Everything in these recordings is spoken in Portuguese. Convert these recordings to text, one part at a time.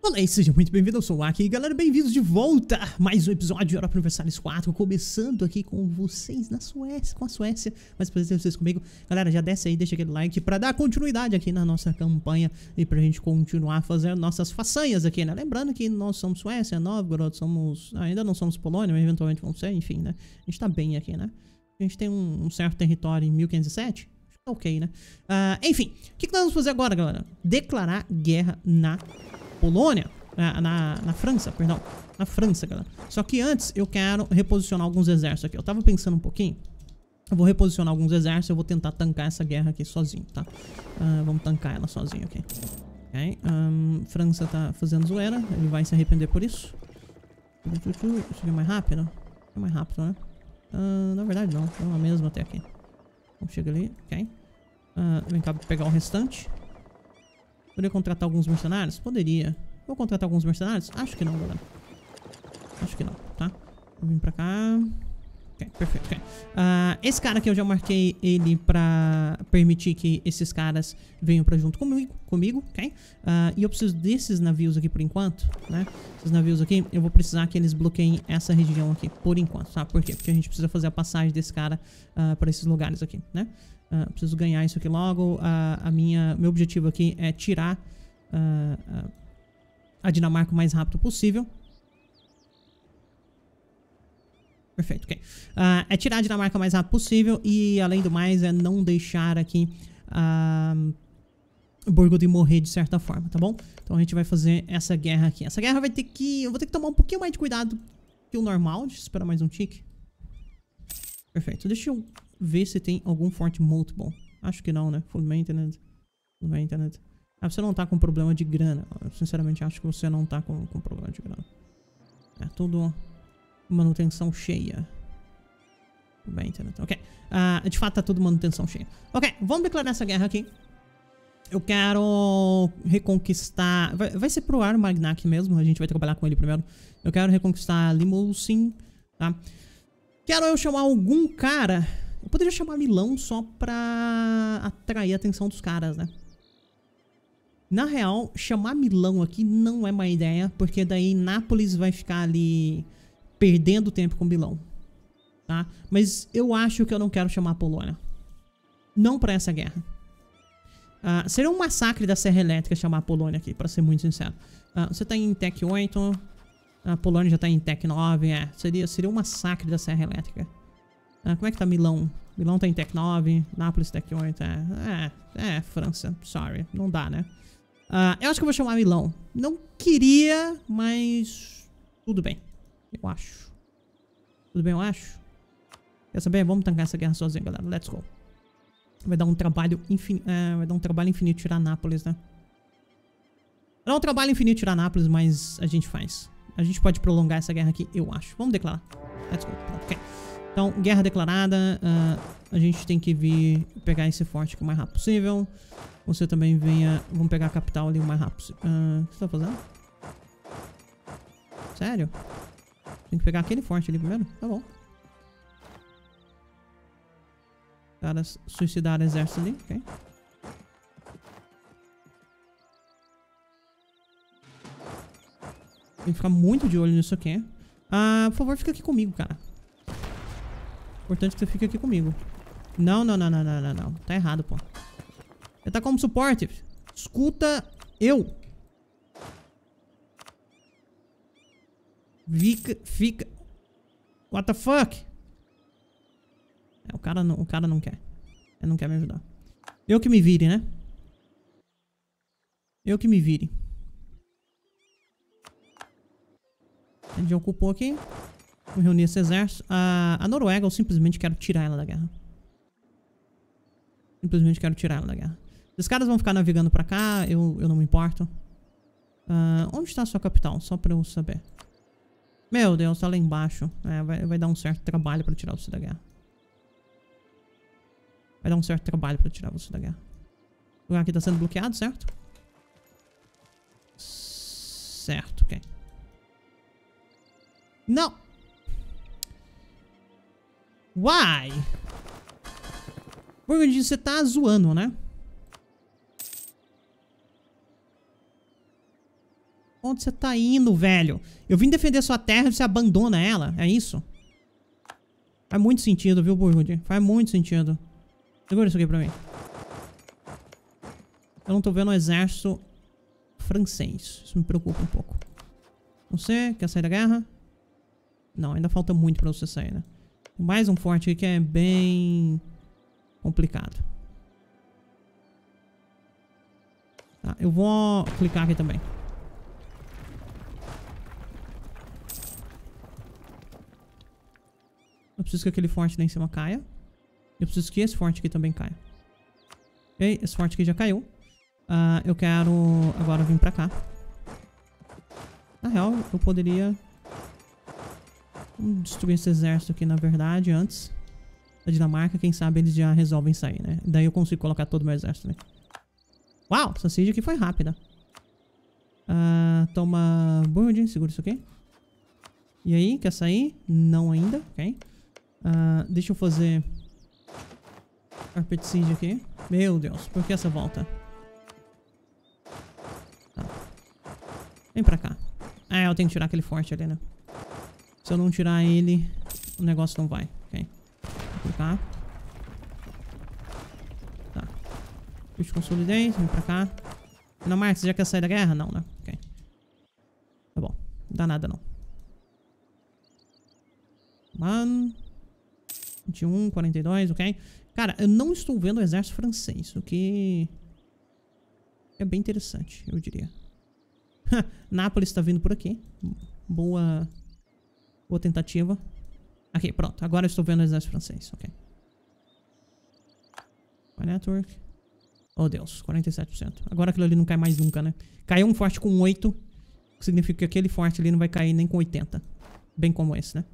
Olá e seja muito bem-vindo, eu sou o Aki, galera, bem-vindos de volta mais um episódio de Hora para Aniversários 4, começando aqui com vocês na Suécia, com a Suécia, mas prazer ter vocês comigo, galera, já desce aí, deixa aquele like para dar continuidade aqui na nossa campanha e pra gente continuar fazendo nossas façanhas aqui, né, lembrando que nós somos Suécia, Novgorod, somos, ainda não somos Polônia, mas eventualmente vamos ser, enfim, né, a gente tá bem aqui, né, a gente tem um, um certo território em 1507, acho que tá ok, né, uh, enfim, o que, que nós vamos fazer agora, galera? Declarar guerra na Polônia, na, na, na, França, perdão, na França, galera. Só que antes eu quero reposicionar alguns exércitos aqui. Eu tava pensando um pouquinho. Eu vou reposicionar alguns exércitos, eu vou tentar tancar essa guerra aqui sozinho, tá? Uh, vamos tancar ela sozinho aqui. Ok, um, França tá fazendo zoeira, ele vai se arrepender por isso. Isso aqui é mais rápido? É mais rápido, né? Uh, na verdade não, é a mesma até aqui. Vamos chegar ali, ok. Uh, vem cá pegar o restante. Poderia contratar alguns mercenários? Poderia. Vou contratar alguns mercenários? Acho que não, galera. Acho que não, tá? Vou vir pra cá. Ok, perfeito. Okay. Uh, esse cara aqui eu já marquei ele pra permitir que esses caras venham pra junto comigo, comigo ok? Uh, e eu preciso desses navios aqui por enquanto, né? Esses navios aqui, eu vou precisar que eles bloqueiem essa região aqui por enquanto, tá? Por quê? Porque a gente precisa fazer a passagem desse cara uh, pra esses lugares aqui, né? Uh, preciso ganhar isso aqui logo. Uh, a minha, meu objetivo aqui é tirar uh, a Dinamarca o mais rápido possível. Perfeito, ok. é tirar a Dinamarca o mais rápido possível e, além do mais, é não deixar aqui uh, Burgundy morrer de certa forma, tá bom? Então a gente vai fazer essa guerra aqui. Essa guerra vai ter que... Eu vou ter que tomar um pouquinho mais de cuidado que o normal. Deixa eu esperar mais um tique. Perfeito. Deixa eu ver se tem algum forte multiple. Acho que não, né? Full maintenance. Full maintenance. Ah, você não tá com problema de grana. Eu sinceramente acho que você não tá com, com problema de grana. É tudo manutenção cheia. Maintenance, ok. Uh, de fato tá tudo manutenção cheia. Ok, vamos declarar essa guerra aqui. Eu quero reconquistar... Vai, vai ser pro Armagnac mesmo, a gente vai trabalhar com ele primeiro. Eu quero reconquistar Limousin, tá? Quero eu chamar algum cara eu poderia chamar Milão só pra atrair a atenção dos caras, né? Na real, chamar Milão aqui não é má ideia, porque daí Nápoles vai ficar ali perdendo tempo com Milão. Tá? Mas eu acho que eu não quero chamar Polônia. Não pra essa guerra. Uh, seria um massacre da Serra Elétrica chamar Polônia aqui, pra ser muito sincero. Uh, você tá em Tech 8, a Polônia já tá em Tech 9, é. Seria, seria um massacre da Serra Elétrica. Ah, como é que tá Milão? Milão tá em Tech 9, Nápoles Tech 8, é, é, é, França, sorry, não dá, né? Uh, eu acho que eu vou chamar Milão. Não queria, mas tudo bem, eu acho. Tudo bem, eu acho. Quer saber? Vamos tancar essa guerra sozinho, galera. Let's go. Vai dar um trabalho infinito, é, vai dar um trabalho infinito tirar Nápoles, né? Vai dar um trabalho infinito tirar Nápoles, mas a gente faz. A gente pode prolongar essa guerra aqui, eu acho. Vamos declarar. Let's go. Ok. Então, guerra declarada. Uh, a gente tem que vir pegar esse forte o mais rápido possível. Você também venha... Vamos pegar a capital ali o mais rápido possível. Uh, o que você tá fazendo? Sério? Tem que pegar aquele forte ali primeiro? Tá bom. Caras suicidaram exército ali, ok. Tem que ficar muito de olho nisso aqui. Ah, por favor, fica aqui comigo, cara. Importante que você fique aqui comigo. Não, não, não, não, não, não, não. Tá errado, pô. Você tá como suporte. Escuta eu. Fica, fica. What the fuck? É, o cara não, o cara não quer. Ele não quer me ajudar. Eu que me vire, né? Eu que me vire. Ele já ocupou aqui. Vou reunir esse exército. A, a Noruega, eu simplesmente quero tirar ela da guerra. Simplesmente quero tirar ela da guerra. Se os caras vão ficar navegando pra cá, eu, eu não me importo. Uh, onde está a sua capital? Só pra eu saber. Meu Deus, tá lá embaixo. É, vai, vai dar um certo trabalho pra tirar você da guerra. Vai dar um certo trabalho pra tirar você da guerra. O lugar aqui tá sendo bloqueado, certo? Certo, ok. Não! Why? Burgundy, você tá zoando, né? Onde você tá indo, velho? Eu vim defender sua terra e você abandona ela. É isso? Faz muito sentido, viu, Burgund? Faz muito sentido. Segura isso aqui pra mim. Eu não tô vendo o exército francês. Isso me preocupa um pouco. Você quer sair da guerra? Não, ainda falta muito pra você sair, né? Mais um forte que é bem complicado. Tá, eu vou clicar aqui também. Eu preciso que aquele forte lá em cima caia. Eu preciso que esse forte aqui também caia. Ok, esse forte aqui já caiu. Uh, eu quero agora vir pra cá. Na real, eu poderia... Vamos destruir esse exército aqui, na verdade, antes da Dinamarca. Quem sabe eles já resolvem sair, né? Daí eu consigo colocar todo o meu exército, né? Uau, essa siege aqui foi rápida. Uh, toma Burden, segura isso aqui. E aí, quer sair? Não ainda, ok. Uh, deixa eu fazer... Carpet Siege aqui. Meu Deus, por que essa volta? Tá. Vem pra cá. Ah, eu tenho que tirar aquele forte ali, né? Se eu não tirar ele, o negócio não vai. Ok. Vou clicar. Tá. Puxa consolidei, vem pra cá. Dinamarca, você já quer sair da guerra? Não, né? Ok. Tá bom. Não dá nada, não. Mano. 21, 42, ok? Cara, eu não estou vendo o exército francês, o que é bem interessante, eu diria. Nápoles está vindo por aqui. Boa, boa tentativa. Aqui, pronto. Agora estou vendo o exército francês, ok. My network. Oh, Deus, 47%. Agora aquilo ali não cai mais nunca, né? Caiu um forte com 8, que significa que aquele forte ali não vai cair nem com 80. Bem como esse, né?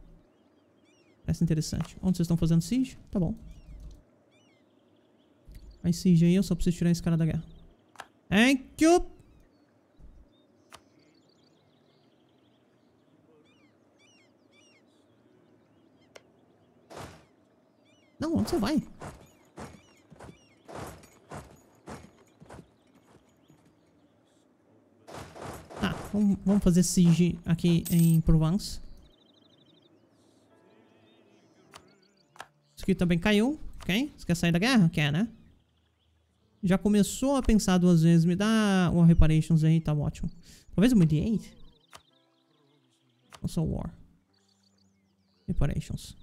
Parece interessante. Onde vocês estão fazendo siege? Tá bom. Mais siege aí, eu só preciso tirar esse cara da guerra. Thank you! Onde você vai? Tá, vamos fazer siege aqui em Provence. Isso aqui também caiu. Ok? Você quer sair da guerra? Quer, né? Já começou a pensar duas vezes. Me dá War Reparations aí, tá ótimo. Talvez o Mediate? Ou só War? Reparations.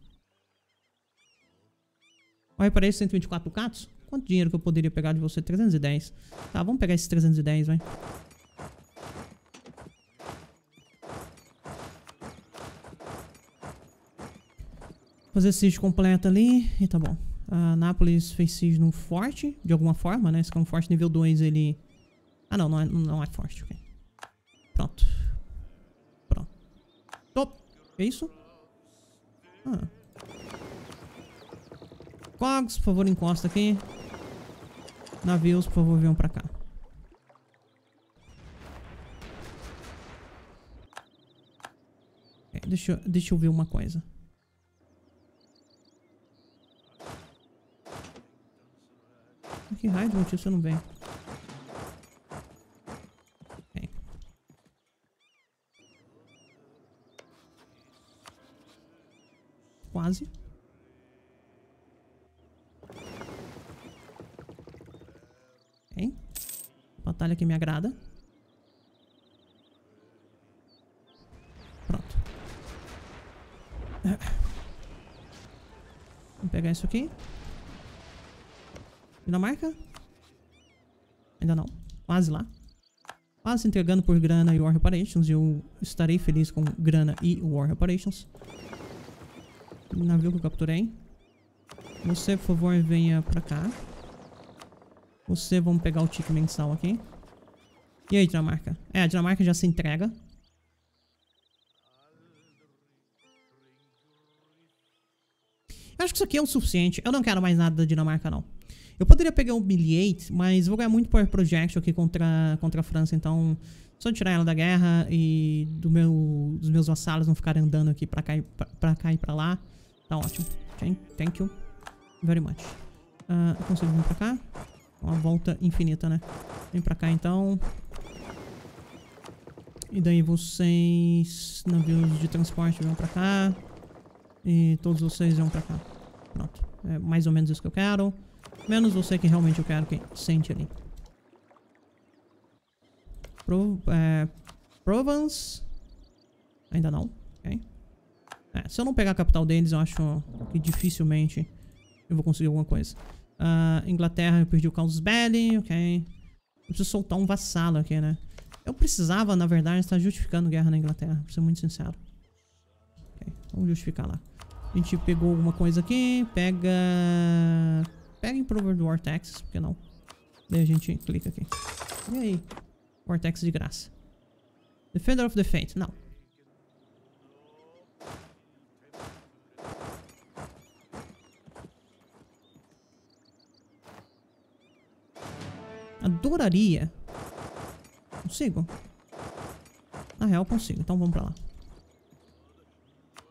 War Reparations 124 ducatos? Quanto dinheiro que eu poderia pegar de você? 310. Tá, vamos pegar esses 310, vai. Fazer siege completo ali e tá bom. A Nápoles fez siege num forte, de alguma forma, né? Esse é um forte nível 2, ele... Ah, não, não é, não é forte. Pronto. Pronto. Top! Que isso? Ah. Cogs, por favor, encosta aqui. Navios, por favor, venham pra cá. Okay, deixa, deixa eu ver uma coisa. Que raio de motivo você não vem? Okay. Quase. Ok. Batalha que me agrada. Pronto. Vamos pegar isso aqui. Dinamarca? Ainda não. Quase lá. Quase entregando por grana e War Reparations. Eu estarei feliz com grana e War Reparations. Navio que eu capturei. Você, por favor, venha pra cá. Você, vamos pegar o tique mensal aqui. E aí, Dinamarca? É, a Dinamarca já se entrega. Eu acho que isso aqui é o suficiente. Eu não quero mais nada da Dinamarca, não. Eu poderia pegar o Humiliate, mas vou ganhar muito Power Projection aqui contra, contra a França, então só tirar ela da guerra e do meu, dos meus vassalos não ficarem andando aqui pra cá, e, pra, pra cá e pra lá. Tá ótimo. Thank you very much. Uh, eu consigo vir pra cá? Uma volta infinita, né? Vem pra cá então. E daí vocês, navios de transporte, vão pra cá. E todos vocês vão pra cá. Pronto. É mais ou menos isso que eu quero. Menos você que realmente eu quero que sente ali. Pro, é, Provence. Ainda não. Ok. É, se eu não pegar a capital deles, eu acho que dificilmente eu vou conseguir alguma coisa. Uh, Inglaterra, eu perdi o Caos Belli, ok. Eu preciso soltar um vassalo aqui, né? Eu precisava, na verdade, estar justificando guerra na Inglaterra, pra ser muito sincero. Ok, vamos justificar lá. A gente pegou alguma coisa aqui, pega... Pega Improver do Vortex, por que não? Daí a gente clica aqui. E aí? Vortex de graça. Defender of the Fate, não. Adoraria. Consigo? Na real, consigo. Então vamos pra lá.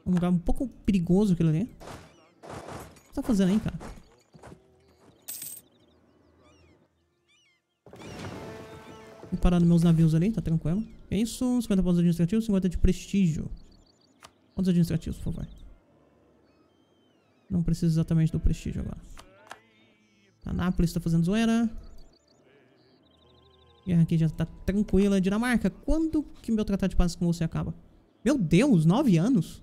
Um lugar um pouco perigoso aquilo ali. O que você tá fazendo aí, cara? Vou parar nos meus navios ali, tá tranquilo. É isso, 50 pontos administrativos, 50 de prestígio. Pontos administrativos, por favor. Não preciso exatamente do prestígio agora. Anápolis tá fazendo zoeira. Guerra aqui já tá tranquila. Dinamarca, quando que meu tratado de paz com você acaba? Meu Deus, nove anos?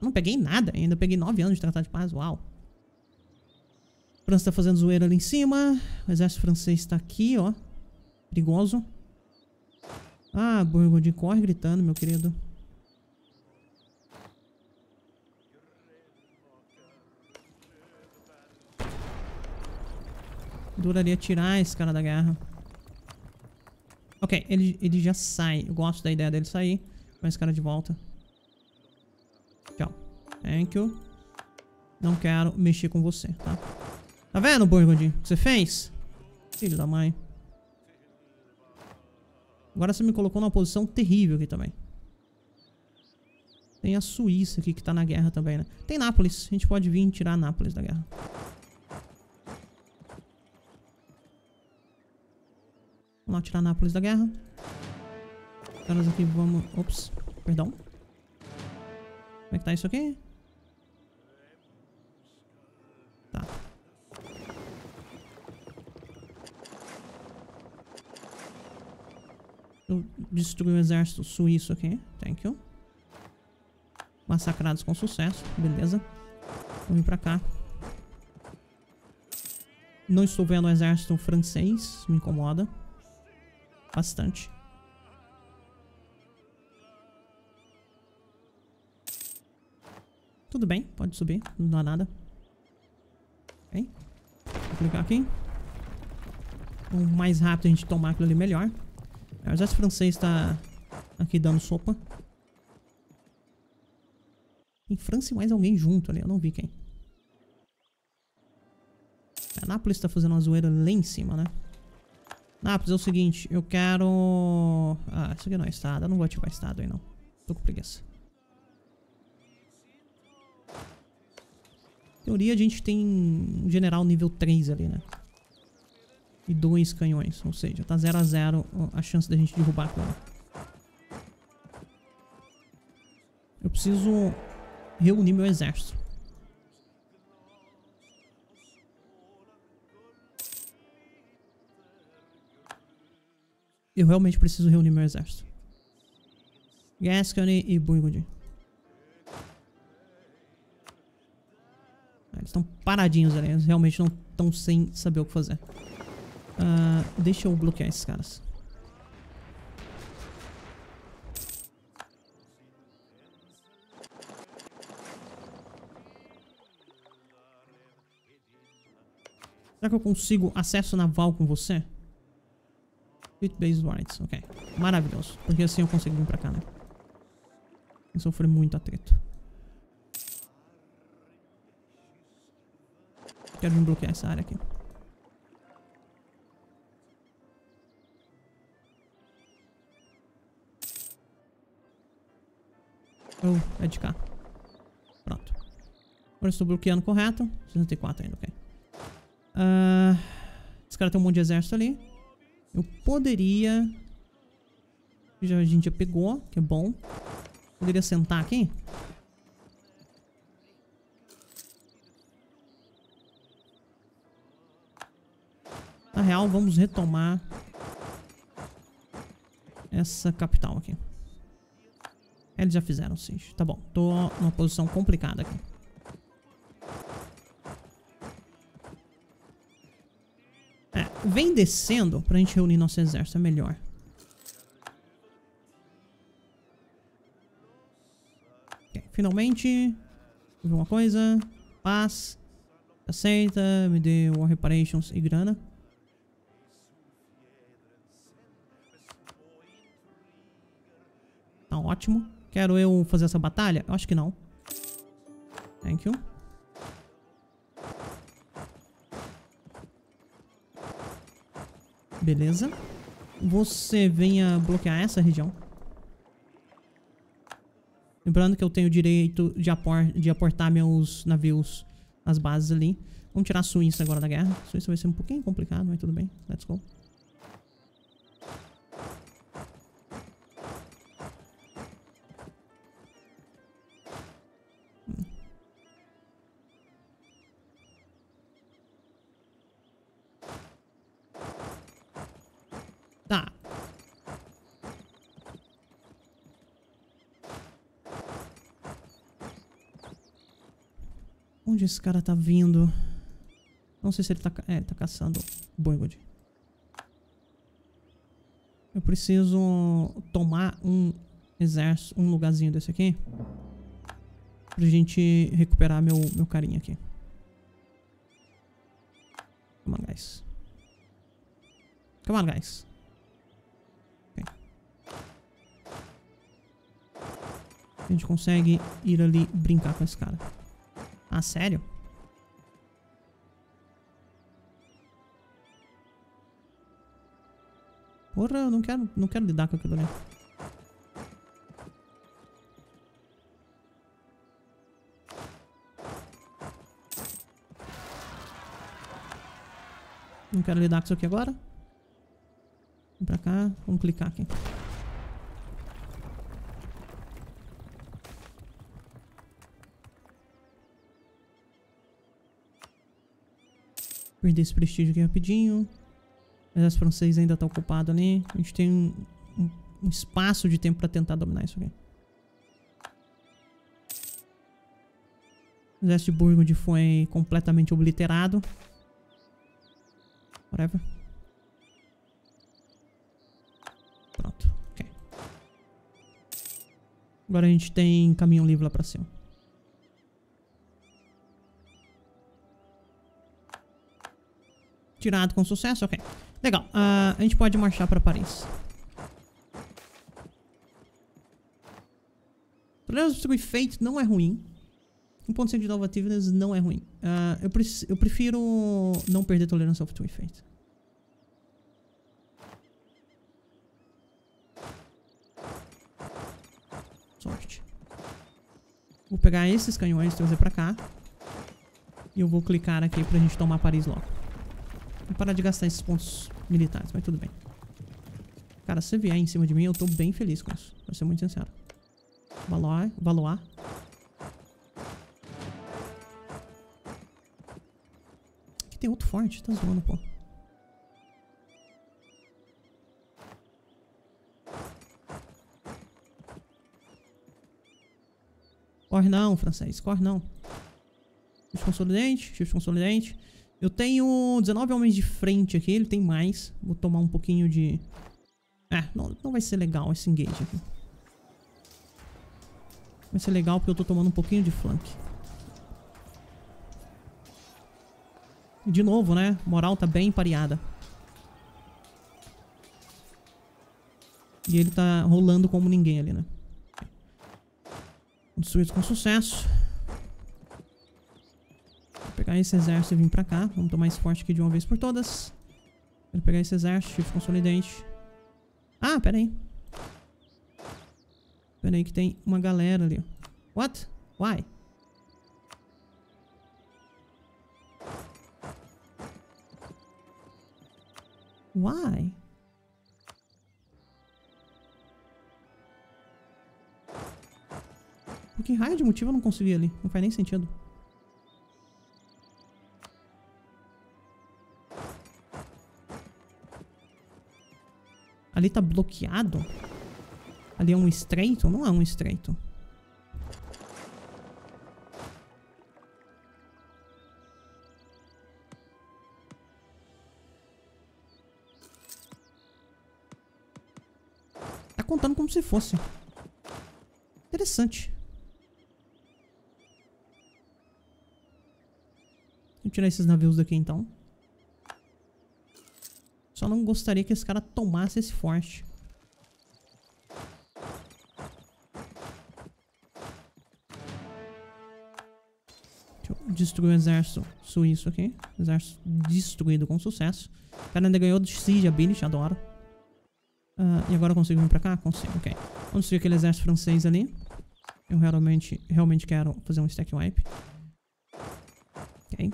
Eu não peguei nada ainda. peguei nove anos de tratado de paz. Uau. França tá fazendo zoeira ali em cima. O exército francês tá aqui, ó. Perigoso. Ah, Burgundy corre gritando, meu querido. Duraria tirar esse cara da guerra. Ok, ele, ele já sai. Eu gosto da ideia dele sair. Com esse cara de volta. Tchau. Thank you. Não quero mexer com você, tá? Tá vendo, Burgundy? O que você fez? Filho da mãe. Agora você me colocou numa posição terrível aqui também. Tem a Suíça aqui que tá na guerra também, né? Tem Nápoles. A gente pode vir tirar Nápoles da guerra. Vamos lá tirar Nápoles da guerra. Caras aqui, vamos... Ops, perdão. Como é que tá isso aqui? Tá. Eu destruí o exército suíço aqui. Thank you. Massacrados com sucesso. Beleza. Vamos vir pra cá. Não estou vendo o exército francês. Me incomoda. Bastante. Tudo bem, pode subir, não dá nada. Ok. Vou clicar aqui. O mais rápido a gente tomar aquilo ali, melhor. O exército francês está aqui dando sopa. Tem França e mais alguém junto ali, eu não vi quem. A Nápoles está fazendo uma zoeira lá em cima, né? Nápoles, é o seguinte, eu quero... Ah, isso aqui não é estado, eu não vou ativar estado aí não. Tô com preguiça. Em teoria a gente tem um general nível 3 ali, né? E dois canhões, ou seja, tá 0 a 0 a chance da gente derrubar aquela. Eu preciso reunir meu exército. Eu realmente preciso reunir meu exército. Gascony e Burgundy. Eles estão paradinhos ali. Eles realmente não estão sem saber o que fazer. Uh, deixa eu bloquear esses caras. Será que eu consigo acesso naval com você? Fleet-based rights, ok. Maravilhoso. Porque assim eu consigo vir pra cá, né? Sem sofrer muito atrito. Quero vir bloquear essa área aqui. Oh, é de cá. Pronto. Agora estou bloqueando correto. 64 ainda, ok. Uh, esse cara tem um monte de exército ali. Eu poderia Já, a gente já pegou, que é bom. Poderia sentar aqui? Na real, vamos retomar essa capital aqui. Eles já fizeram, sim. Tá bom, tô numa posição complicada aqui. Vem descendo pra gente reunir nosso exército, é melhor. Okay, finalmente, uma coisa, paz, aceita, me dê War Reparations e grana. Tá ótimo. Quero eu fazer essa batalha? Eu acho que não. Thank you. Beleza. Você venha bloquear essa região. Lembrando que eu tenho o direito de, apor de aportar meus navios nas bases ali. Vamos tirar a Suíça agora da guerra. A Suíça vai ser um pouquinho complicado, mas tudo bem. Let's go. Onde esse cara tá vindo? Não sei se ele tá... É, ele tá caçando Boingod. Eu preciso tomar um exército, um lugarzinho desse aqui. Pra gente recuperar meu, meu carinha aqui. Come on, guys. Come on, guys. A gente consegue ir ali brincar com esse cara. Ah, sério? Porra, eu não quero, não quero lidar com aquilo ali. Não quero lidar com isso aqui agora. Vem pra cá, vamos clicar aqui. Perder esse prestígio aqui rapidinho. O exército francês ainda tá ocupado ali. A gente tem um, um, um espaço de tempo pra tentar dominar isso aqui. O exército de Burgund foi completamente obliterado. Whatever. Pronto. Ok. Agora a gente tem caminho livre lá pra cima. Tirado com sucesso, ok. Legal, uh, a gente pode marchar para Paris. Problemas do efeito não é ruim. 1.5 de Innovativeness não é ruim. Uh, eu, pre eu, prefiro não perder tolerância ao Twin Fate. Sorte. Vou pegar esses canhões e trazer pra cá. E eu vou clicar aqui pra gente tomar Paris logo. Vou parar de gastar esses pontos militares, mas tudo bem. Cara, se vier em cima de mim, eu tô bem feliz com isso. Pra ser muito sincero. Valoar, Valoar. Aqui tem outro forte, tá zoando, pô. Corre não, francês, corre não. Shift consolidante, shift consolidante. Eu tenho 19 homens de frente aqui, ele tem mais. Vou tomar um pouquinho de... É, não, não vai ser legal esse engage aqui. Vai ser legal porque eu tô tomando um pouquinho de flank. E de novo, né? Moral tá bem pareada. E ele tá rolando como ninguém ali, né? Destruído com sucesso pegar esse exército e vir pra cá. Vamos tomar esse forte aqui de uma vez por todas. Quero pegar esse exército, shift consolidante. Ah, pera aí. Pera aí que tem uma galera ali. What? Why? Why? Por que raio de motivo eu não consegui ali? Não faz nem sentido. Ali tá bloqueado? Ali é um estreito? Não é um estreito. Tá contando como se fosse. Interessante. Vou tirar esses navios daqui então. Só não gostaria que esse cara tomasse esse forte. Destruir o exército suíço aqui. Exército destruído com sucesso. O cara ainda ganhou de Siege Ability, adoro. Uh, e agora eu consigo vir pra cá? Consigo, ok. Vamos destruir aquele exército francês ali. Eu realmente, realmente quero fazer um stack wipe. Ok.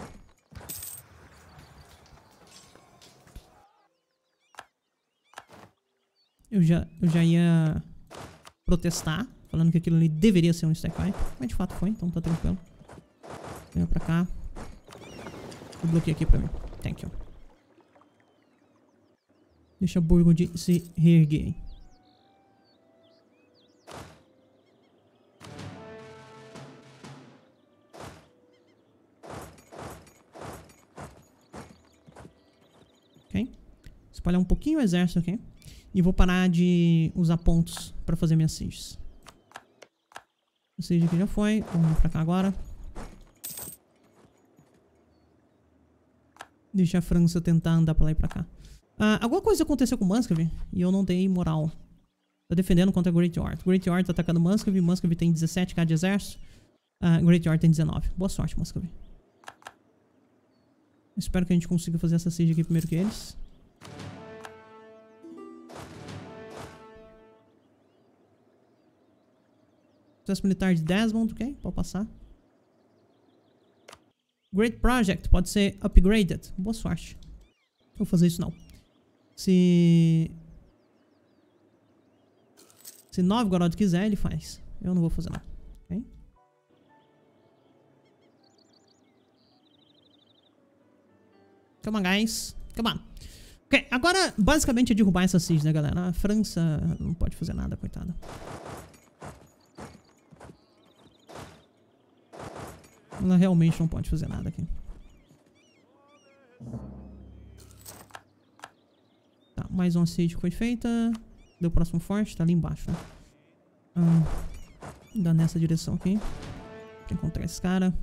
Eu já, eu já ia protestar, falando que aquilo ali deveria ser um stack wipe, mas de fato foi, então tá tranquilo. Venha pra cá. E bloqueia aqui pra mim. Thank you. Deixa Burgundy se reerguer. Ok. Espalhar um pouquinho o exército aqui. E vou parar de usar pontos pra fazer minhas sieges. O siege aqui já foi. Vamos pra cá agora. Deixa a França tentar andar pra lá e pra cá. Uh, alguma coisa aconteceu com Muscovy e eu não dei moral. Tá defendendo contra Great Art. Great Art tá atacando Muscovy. Muscovy tem 17k de exército. Uh, Great Art tem 19. Boa sorte, Muscovy. Espero que a gente consiga fazer essa siege aqui primeiro que eles. Sucesso militar de Desmond, ok? Pode passar. Great Project, pode ser upgraded. Boa sorte. Não vou fazer isso não. Se... Se Novgorod quiser, ele faz. Eu não vou fazer não. Ok? Come on, guys. Come on. Ok, agora basicamente é derrubar essa siege, né, galera? A França não pode fazer nada, coitada. Ela realmente não pode fazer nada aqui. Tá, mais uma siege foi feita. Deu próximo forte, tá ali embaixo, né? Ah, dá nessa direção aqui. Pra encontrar esse cara.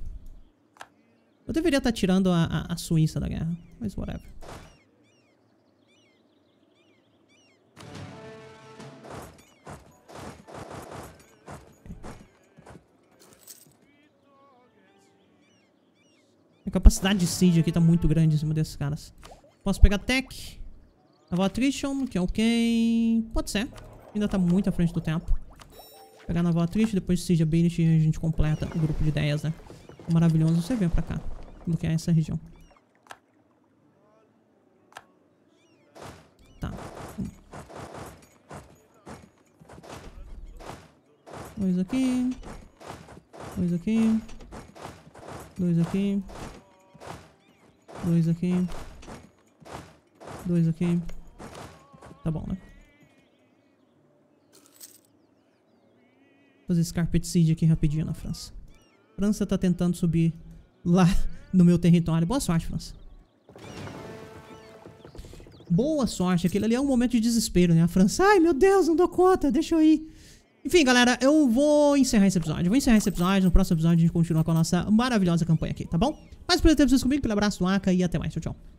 Eu deveria estar tá tirando a, a, a Suíça da guerra, mas whatever. A capacidade de siege aqui tá muito grande em cima desses caras. Posso pegar tech. Naval attrition, que é ok. Pode ser. Ainda tá muito à frente do tempo. Pegar naval attrition, depois siege ability e a gente completa o grupo de ideias, né? Maravilhoso. Você vem pra cá. Bloquear essa região. Tá. Dois aqui. Dois aqui. Dois aqui. Dois aqui. Dois aqui. Tá bom, né? Fazer esse carpet seed aqui rapidinho na França. França tá tentando subir lá no meu território. Boa sorte, França. Boa sorte. Aquele ali é um momento de desespero, né? A França, ai meu Deus, não dou conta, deixa eu ir. Enfim, galera, eu vou encerrar esse episódio. Eu vou encerrar esse episódio. No próximo episódio a gente continua com a nossa maravilhosa campanha aqui, tá bom? Mais prazer ter vocês comigo. Pelo abraço do Aka e até mais. Tchau, tchau.